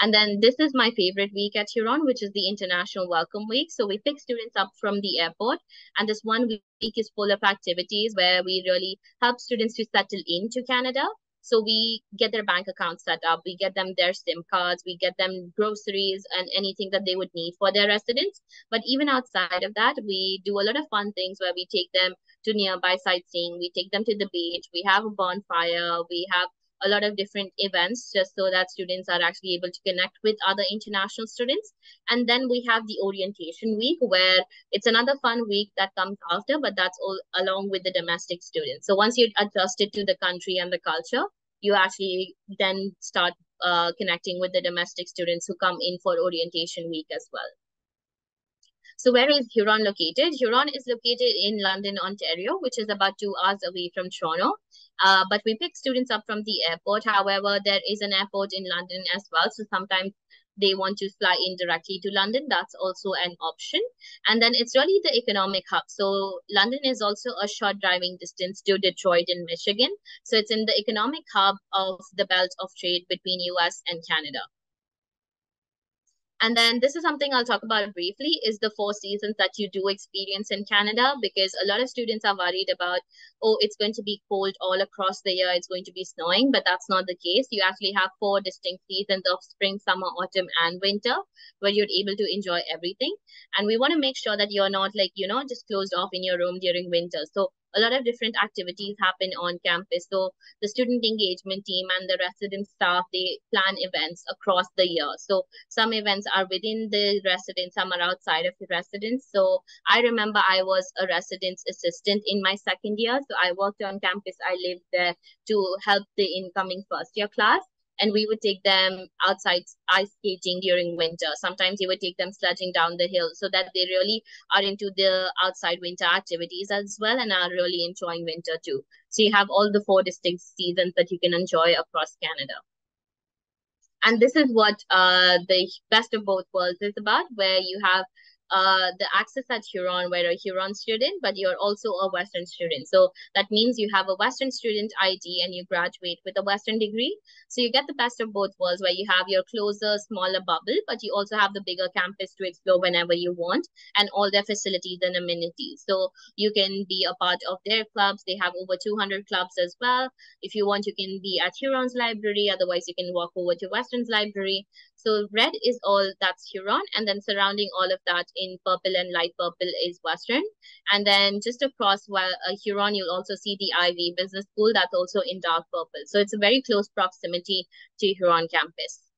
And then this is my favorite week at Huron, which is the International Welcome Week. So we pick students up from the airport. And this one week is full of activities where we really help students to settle into Canada. So we get their bank account set up, we get them their SIM cards, we get them groceries and anything that they would need for their residence. But even outside of that, we do a lot of fun things where we take them to nearby sightseeing, we take them to the beach, we have a bonfire, we have a lot of different events just so that students are actually able to connect with other international students. And then we have the orientation week where it's another fun week that comes after, but that's all along with the domestic students. So once you're adjusted to the country and the culture, you actually then start uh, connecting with the domestic students who come in for orientation week as well. So where is Huron located? Huron is located in London, Ontario, which is about two hours away from Toronto. Uh, but we pick students up from the airport. However, there is an airport in London as well. So sometimes they want to fly in directly to London, that's also an option. And then it's really the economic hub. So London is also a short driving distance to Detroit in Michigan. So it's in the economic hub of the belt of trade between US and Canada. And then this is something I'll talk about briefly is the four seasons that you do experience in Canada because a lot of students are worried about, oh, it's going to be cold all across the year, it's going to be snowing, but that's not the case. You actually have four distinct seasons of spring, summer, autumn, and winter where you're able to enjoy everything. And we want to make sure that you're not like, you know, just closed off in your room during winter. So a lot of different activities happen on campus. So the student engagement team and the resident staff, they plan events across the year. So some events are within the residence, some are outside of the residence. So I remember I was a residence assistant in my second year. So I worked on campus. I lived there to help the incoming first year class and we would take them outside ice skating during winter. Sometimes we would take them sledging down the hill so that they really are into the outside winter activities as well and are really enjoying winter too. So you have all the four distinct seasons that you can enjoy across Canada. And this is what uh, the best of both worlds is about, where you have uh, the access at Huron were a Huron student, but you're also a Western student. So that means you have a Western student ID and you graduate with a Western degree. So you get the best of both worlds where you have your closer, smaller bubble, but you also have the bigger campus to explore whenever you want and all their facilities and amenities. So you can be a part of their clubs. They have over 200 clubs as well. If you want, you can be at Huron's library. Otherwise, you can walk over to Western's library. So red is all that's Huron, and then surrounding all of that in purple and light purple is Western. And then just across uh, Huron, you'll also see the Ivey Business School that's also in dark purple. So it's a very close proximity to Huron campus.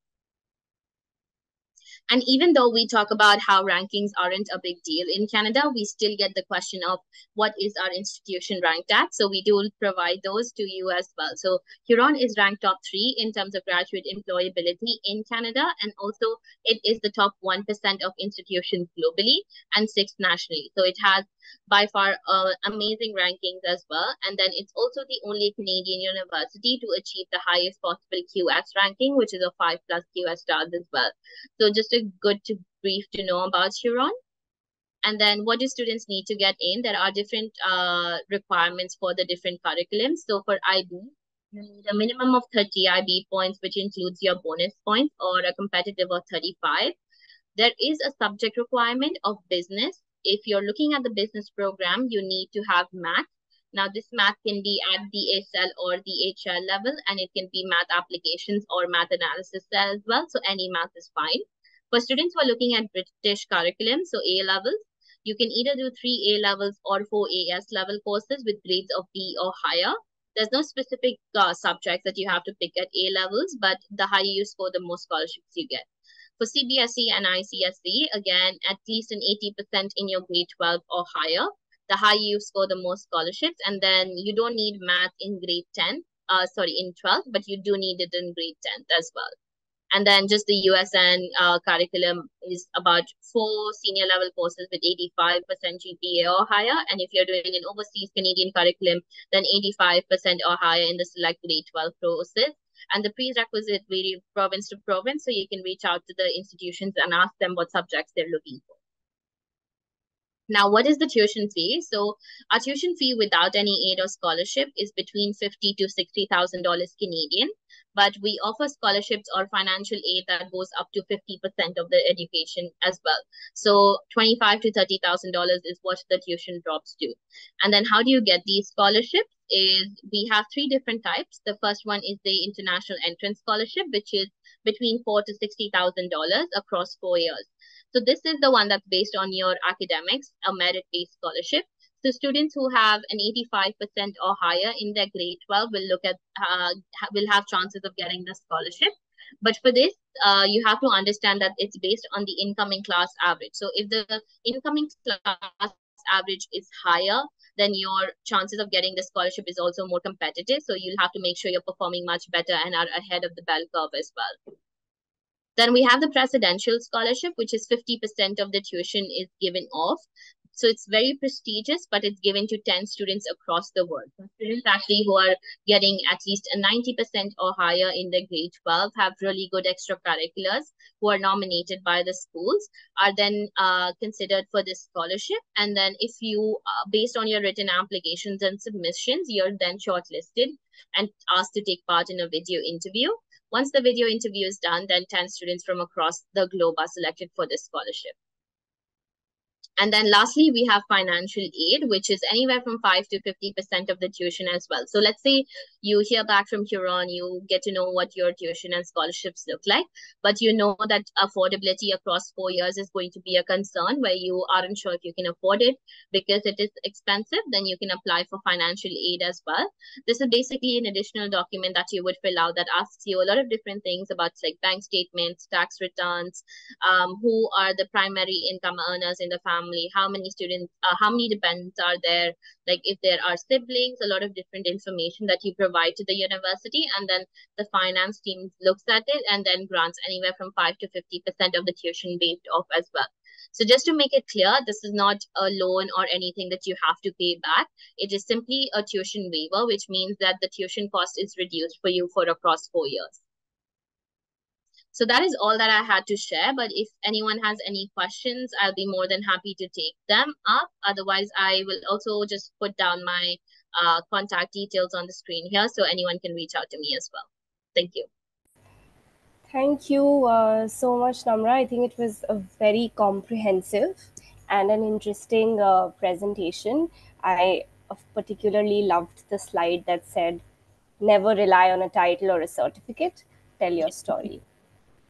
And even though we talk about how rankings aren't a big deal in Canada, we still get the question of what is our institution ranked at. So we do provide those to you as well. So Huron is ranked top three in terms of graduate employability in Canada. And also it is the top 1% of institutions globally and sixth nationally. So it has by far uh, amazing rankings as well. And then it's also the only Canadian university to achieve the highest possible QS ranking, which is a 5 plus QS stars as well. So just a good to brief to know about Huron. And then what do students need to get in? There are different uh, requirements for the different curriculums. So for IB, you need a minimum of 30 IB points, which includes your bonus points or a competitive of 35. There is a subject requirement of business if you're looking at the business program, you need to have math. Now, this math can be at the ASL or the HL level, and it can be math applications or math analysis as well. So any math is fine. For students who are looking at British curriculum, so A levels, you can either do three A levels or four AS level courses with grades of B or higher. There's no specific uh, subjects that you have to pick at A levels, but the higher you score, the more scholarships you get. For CBSE and ICSE, again, at least an 80% in your grade 12 or higher. The higher you score, the more scholarships. And then you don't need math in grade 10, uh, sorry, in 12, but you do need it in grade 10 as well. And then just the USN uh, curriculum is about four senior level courses with 85% GPA or higher. And if you're doing an overseas Canadian curriculum, then 85% or higher in the select grade 12 courses and the prerequisite vary province to province. So you can reach out to the institutions and ask them what subjects they're looking for. Now, what is the tuition fee? So, our tuition fee without any aid or scholarship is between fifty to sixty thousand dollars Canadian, but we offer scholarships or financial aid that goes up to fifty percent of the education as well. So, twenty-five to thirty thousand dollars is what the tuition drops to. And then, how do you get these scholarships? Is we have three different types. The first one is the international entrance scholarship, which is between four to sixty thousand dollars across four years. So this is the one that's based on your academics, a merit-based scholarship. So students who have an 85% or higher in their grade 12 will look at, uh, will have chances of getting the scholarship. But for this, uh, you have to understand that it's based on the incoming class average. So if the incoming class average is higher, then your chances of getting the scholarship is also more competitive. So you'll have to make sure you're performing much better and are ahead of the bell curve as well. Then we have the presidential scholarship, which is 50% of the tuition is given off. So it's very prestigious, but it's given to 10 students across the world. Students actually who are getting at least a 90% or higher in their grade 12 have really good extracurriculars who are nominated by the schools are then uh, considered for this scholarship. And then if you, uh, based on your written applications and submissions, you're then shortlisted and asked to take part in a video interview. Once the video interview is done, then 10 students from across the globe are selected for this scholarship. And then lastly, we have financial aid, which is anywhere from 5 to 50% of the tuition as well. So let's say you hear back from Huron, you get to know what your tuition and scholarships look like, but you know that affordability across four years is going to be a concern where you aren't sure if you can afford it because it is expensive, then you can apply for financial aid as well. This is basically an additional document that you would fill out that asks you a lot of different things about like bank statements, tax returns, um, who are the primary income earners in the family, family how many students uh, how many dependents are there like if there are siblings a lot of different information that you provide to the university and then the finance team looks at it and then grants anywhere from 5 to 50% of the tuition based off as well so just to make it clear, this is not a loan or anything that you have to pay back. It is simply a tuition waiver, which means that the tuition cost is reduced for you for across four years. So that is all that I had to share. But if anyone has any questions, I'll be more than happy to take them up. Otherwise, I will also just put down my uh, contact details on the screen here so anyone can reach out to me as well. Thank you. Thank you uh, so much, Namra. I think it was a very comprehensive and an interesting uh, presentation. I particularly loved the slide that said, never rely on a title or a certificate, tell your story.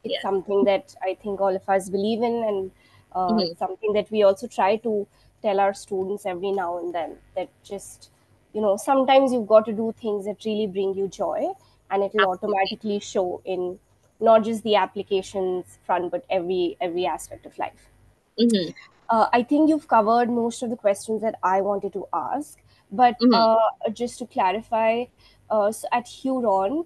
It's yeah. something that I think all of us believe in, and uh, mm-hmm. something that we also try to tell our students every now and then that just, you know, sometimes you've got to do things that really bring you joy, and it'll automatically show in not just the applications front, but every every aspect of life. Mm-hmm. Uh, I think you've covered most of the questions that I wanted to ask. But mm-hmm. uh, just to clarify, uh, so at Huron,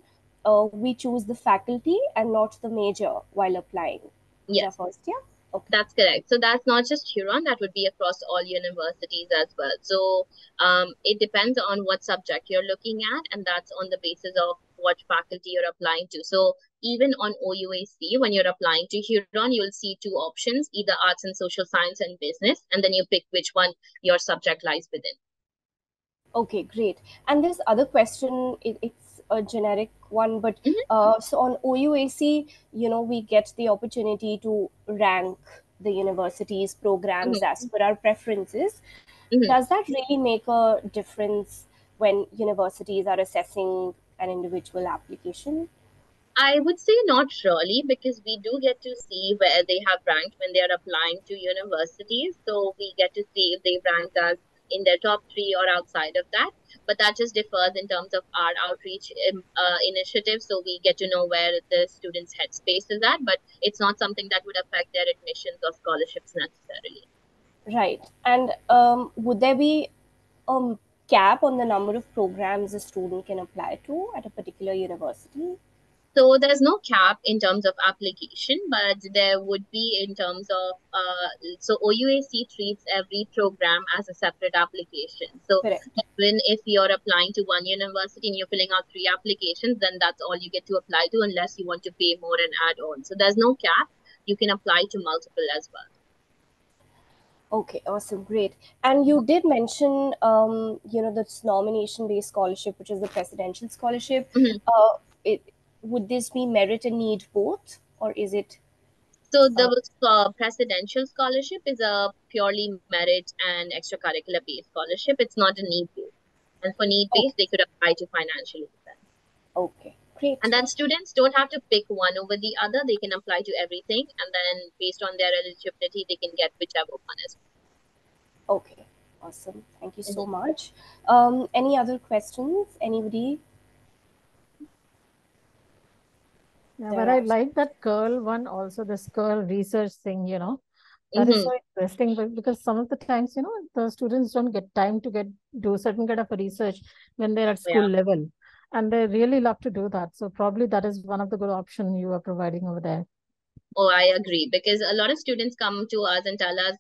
uh, we choose the faculty and not the major while applying. Yes. First, yeah. Okay. That's correct. So that's not just Huron, that would be across all universities as well. So um, it depends on what subject you're looking at, and that's on the basis of what faculty you're applying to. So even on OUAC, when you're applying to Huron, you'll see two options, either arts and social science and business, and then you pick which one your subject lies within. Okay, great. And this other question, it, it's a generic one, but mm-hmm. uh, so on OUAC, you know, we get the opportunity to rank the university's programs mm-hmm. as per our preferences. Mm-hmm. Does that really make a difference when universities are assessing an individual application? I would say not really because we do get to see where they have ranked when they are applying to universities. So we get to see if they've ranked us in their top three or outside of that. But that just differs in terms of our outreach um, uh, initiative. So we get to know where the students' headspace is at, but it's not something that would affect their admissions or scholarships necessarily. Right. And um, would there be a cap on the number of programs a student can apply to at a particular university? So there's no cap in terms of application, but there would be in terms of uh, so OUAC treats every program as a separate application. So Correct. even if you're applying to one university and you're filling out three applications, then that's all you get to apply to unless you want to pay more and add on. So there's no cap. You can apply to multiple as well. Okay, awesome, great. And you did mention, um, you know, this nomination-based scholarship, which is the presidential scholarship. Mm-hmm. Uh, it, would this be merit and need both, or is it? So the uh, presidential scholarship is a purely merit and extracurricular based scholarship. It's not a need based, and for need based, okay. they could apply to financial defense. Okay. Great. And then students don't have to pick one over the other. They can apply to everything, and then based on their eligibility, they can get whichever one is. Okay, awesome. Thank you so much. Um, any other questions? Anybody? Yeah, but I like that curl one also, this curl research thing, you know. that mm-hmm. is so interesting because some of the times, you know, the students don't get time to get do certain kind of research when they're at school yeah. level. And they really love to do that. So probably that is one of the good option you are providing over there. Oh, I agree. Because a lot of students come to us and tell us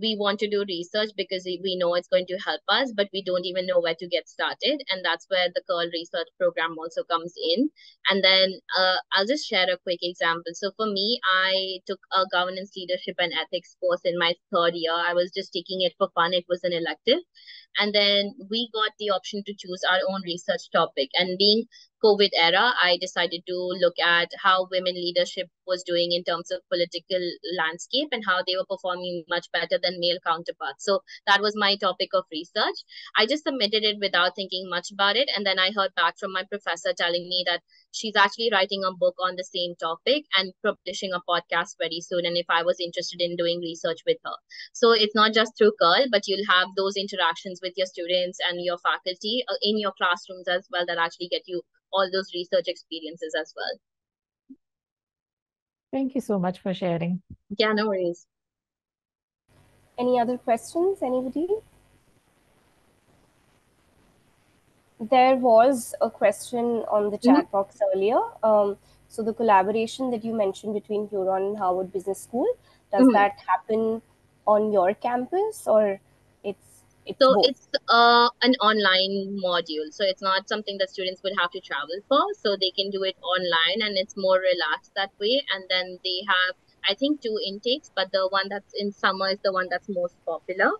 we want to do research because we know it's going to help us, but we don't even know where to get started. And that's where the Curl Research Program also comes in. And then uh, I'll just share a quick example. So for me, I took a governance, leadership, and ethics course in my third year. I was just taking it for fun, it was an elective. And then we got the option to choose our own research topic. And being COVID era, I decided to look at how women leadership was doing in terms of political landscape and how they were performing much better than male counterparts. So that was my topic of research. I just submitted it without thinking much about it. And then I heard back from my professor telling me that she's actually writing a book on the same topic and publishing a podcast very soon. And if I was interested in doing research with her. So it's not just through Curl, but you'll have those interactions with your students and your faculty uh, in your classrooms as well that actually get you all those research experiences as well. Thank you so much for sharing. Yeah, no worries. Any other questions? Anybody? There was a question on the chat mm-hmm. box earlier. Um, so the collaboration that you mentioned between Huron and Harvard Business School, does mm-hmm. that happen on your campus or it's It's So both. it's uh, an online module. So it's not something that students would have to travel for. So they can do it online and it's more relaxed that way. And then they have, I think, two intakes, but the one that's in summer is the one that's most popular.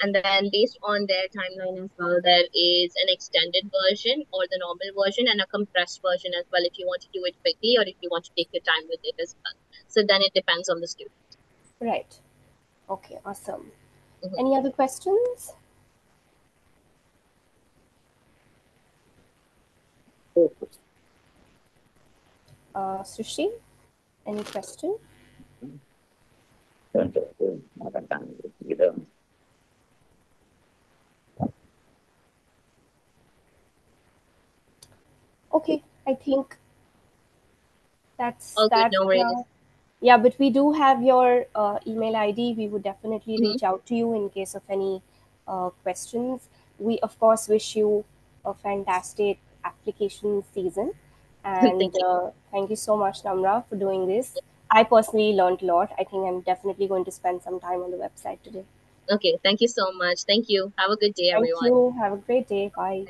And then based on their timeline as well, there is an extended version or the normal version and a compressed version as well if you want to do it quickly or if you want to take your time with it as well. So then it depends on the student. Right. Okay, awesome. Mhm. Any other questions? Uh, Srishti, any question? Okay, I think that's Okay, that. no worries. now. Yeah, but we do have your uh, email ID. We would definitely Mhm. reach out to you in case of any uh, questions. We, of course, wish you a fantastic application season. <laughs> And Thank you. uh, thank you so much, Namra, for doing this. I personally learned a lot. I think I'm definitely going to spend some time on the website today. Okay, thank you so much. Thank you. Have a good day, Thank everyone. you. Have a great day. Bye.